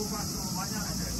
不管怎么玩下来的。